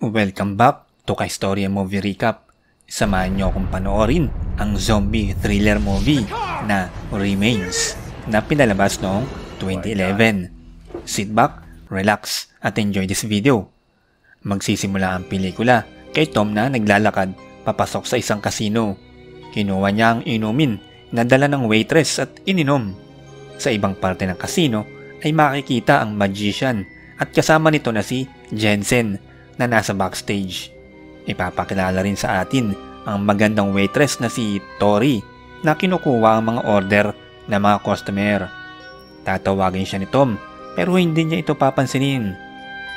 Welcome back to Ka-Istorya Movie Recap. Samahan niyo akong panoorin ang zombie thriller movie na Remains na pinalabas noong 2011. Sit back, relax at enjoy this video. Magsisimula ang pelikula kay Tom na naglalakad papasok sa isang kasino. Kinuha niya ang inumin na dala ng waitress at ininom. Sa ibang parte ng kasino ay makikita ang magician at kasama nito na si Jensen na nasa backstage. Ipapakilala rin sa atin ang magandang waitress na si Tori na kinukuha ang mga order ng mga customer. Tatawagin siya ni Tom pero hindi niya ito papansinin.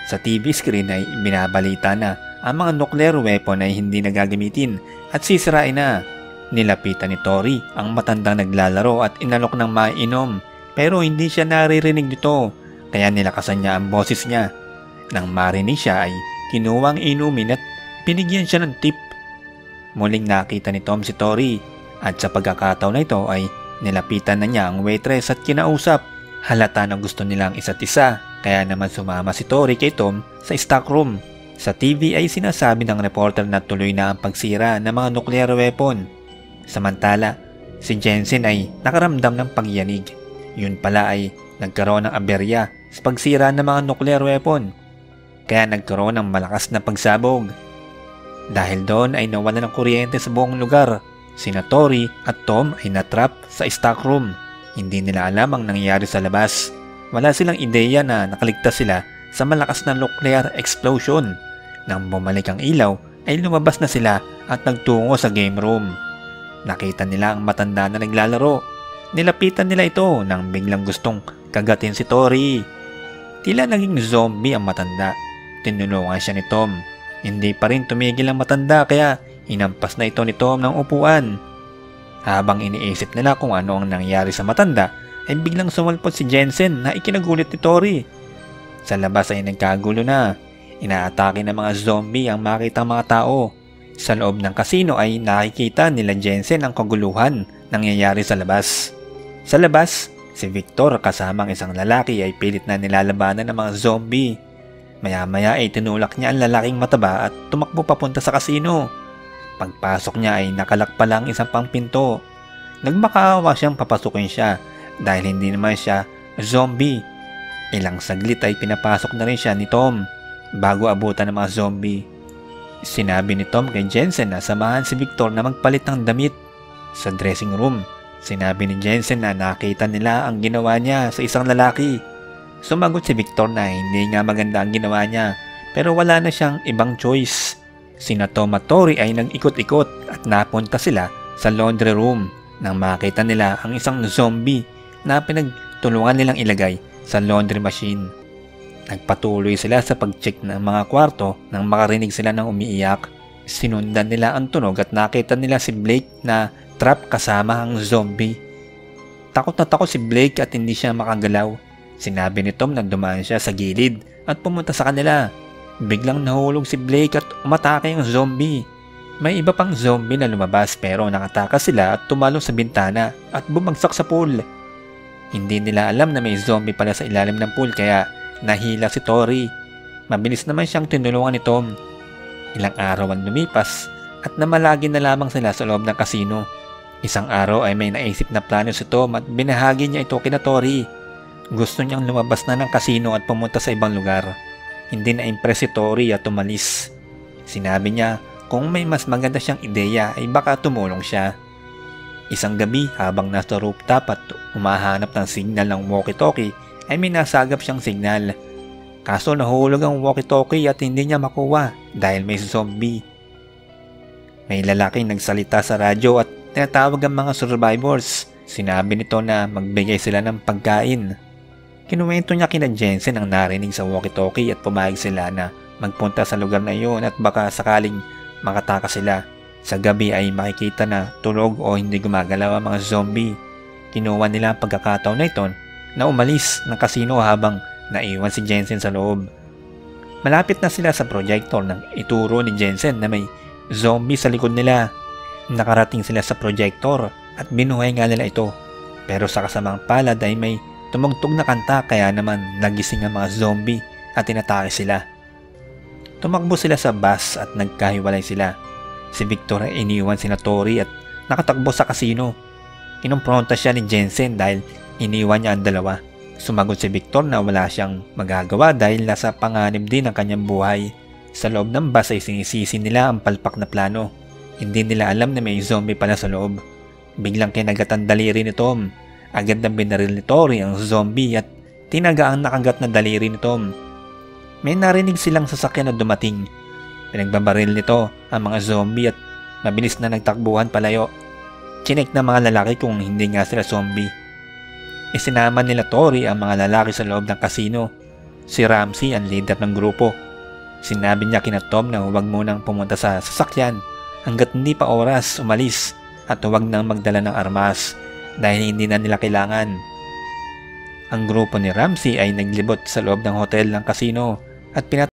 Sa TV screen ay binabalita na ang mga nuclear weapon ay hindi nagagamitin at sisirain na. Nilapitan ni Tori ang matandang naglalaro at inalok ng mainom pero hindi siya naririnig nito kaya nilakasan niya ang boses niya. Nang marinig siya ay kinuha ang inumin at binigyan siya ng tip. Muling nakita ni Tom si Tori at sa pagkakataon na ito ay nilapitan na niya ang waitress at kinausap. Halata na gusto nilang isa't isa kaya naman sumama si Tori kay Tom sa stock room. Sa TV ay sinasabi ng reporter na tuloy na ang pagsira ng mga nuclear weapon. Samantala, si Jensen ay nakaramdam ng pagyanig. Yun pala ay nagkaroon ng aberya sa pagsira ng mga nuclear weapon kaya nagkaroon ng malakas na pagsabog. Dahil doon ay nawala ng kuryente sa buong lugar. Sina Tori at Tom ay natrap sa stock room. Hindi nila alam ang nangyayari sa labas. Wala silang ideya na nakaligtas sila sa malakas na nuclear explosion. Nang bumalik ang ilaw ay lumabas na sila at nagtungo sa game room. Nakita nila ang matanda na naglalaro. Nilapitan nila ito nang biglang gustong kagatin si Tori. Tila naging zombie ang matanda. Tinulungan siya ni Tom. Hindi pa rin tumigil ang matanda kaya inampas na ito ni Tom ng upuan. Habang iniisip nila kung ano ang nangyari sa matanda, ay biglang sumalpot si Jensen na ikinagulit ni Tori. Sa labas ay nagkagulo na. Inaatake ng mga zombie ang makitang mga tao. Sa loob ng kasino ay nakikita nila Jensen ang kaguluhan nangyayari sa labas. Sa labas, si Victor kasamang isang lalaki ay pilit na nilalabanan ng mga zombie. Maya-maya ay tinulak niya ang lalaking mataba at tumakbo papunta sa kasino. Pagpasok niya ay nakalak pa lang isang pang pinto. Nagmakaawa siyang papasukin siya dahil hindi naman siya zombie. Ilang saglit ay pinapasok na rin siya ni Tom bago abutan ng mga zombie. Sinabi ni Tom kay Jensen na samahan si Victor na magpalit ng damit. Sa dressing room, sinabi ni Jensen na nakita nila ang ginawa niya sa isang lalaki. Sumagot si Victor na hindi nga maganda ang ginawa niya pero wala na siyang ibang choice. Sina Tom at Tori ay nag-ikot-ikot at napunta sila sa laundry room nang makita nila ang isang zombie na pinagtulungan nilang ilagay sa laundry machine. Nagpatuloy sila sa pag-check ng mga kwarto nang makarinig sila ng umiiyak. Sinundan nila ang tunog at nakita nila si Blake na trap kasama ang zombie. Takot na takot si Blake at hindi siya makagalaw. Sinabi ni Tom na dumaan siya sa gilid at pumunta sa kanila. Biglang nahulog si Blake at umatake ang zombie. May iba pang zombie na lumabas pero nakatakas sila at tumalo sa bintana at bumagsak sa pool. Hindi nila alam na may zombie pala sa ilalim ng pool kaya nahila si Tori. Mabilis naman siyang tinulungan ni Tom. Ilang araw ang lumipas at namalagi na lamang sila sa loob ng kasino. Isang araw ay may naisip na plano si Tom at binahagi niya ito kina Tori. Gusto niyang lumabas na ng kasino at pumunta sa ibang lugar. Hindi na impress si Tori at tumalis. Sinabi niya kung may mas maganda siyang ideya ay baka tumulong siya. Isang gabi habang nasa rooftop at umahanap ng signal ng walkie-talkie ay may nasagap siyang signal. Kaso nahulog ang walkie-talkie at hindi niya makuha dahil may zombie. May lalaking nagsalita sa radyo at tinatawag ang mga survivors. Sinabi nito na magbigay sila ng pagkain. Kinuwento niya kina Jensen ang narinig sa walkie-talkie at pumayag sila na magpunta sa lugar na iyon at baka sakaling makatakas sila. Sa gabi ay makikita na tulog o hindi gumagalaw ang mga zombie. Kinuha nila ang pagkakataon na ito na umalis ng kasino habang naiwan si Jensen sa loob. Malapit na sila sa projector nang ituro ni Jensen na may zombie sa likod nila. Nakarating sila sa projector at binuhay nga nila ito. Pero sa kasamang palad ay may tumugtog na kanta kaya naman nagising ang mga zombie at tinatake sila. Tumakbo sila sa bus at nagkahiwalay sila. Si Victor ay iniwan si Tori at nakatakbo sa kasino. Kinumpronta siya ni Jensen dahil iniwan niya ang dalawa. Sumagot si Victor na wala siyang magagawa dahil nasa panganib din ang kanyang buhay. Sa loob ng bus ay sinisisi nila ang palpak na plano. Hindi nila alam na may zombie pala sa loob. Biglang kinagat ang daliri ni Tom. Agad na binaril ni Tori ang zombie at tinaga ang nakagat na daliri ni Tom. May narinig silang sasakyan na dumating. Pinagbabaril nito ang mga zombie at mabilis na nagtakbuhan palayo. Chinek na mga lalaki kung hindi nga sila zombie. Isinama nila Tori ang mga lalaki sa loob ng kasino. Si Ramsey ang leader ng grupo. Sinabi niya kina Tom na huwag munang pumunta sa sasakyan hanggat hindi pa oras umalis at huwag nang magdala ng armas dahil hindi na nila kailangan. Ang grupo ni Ramsey ay naglibot sa loob ng hotel ng kasino at pinat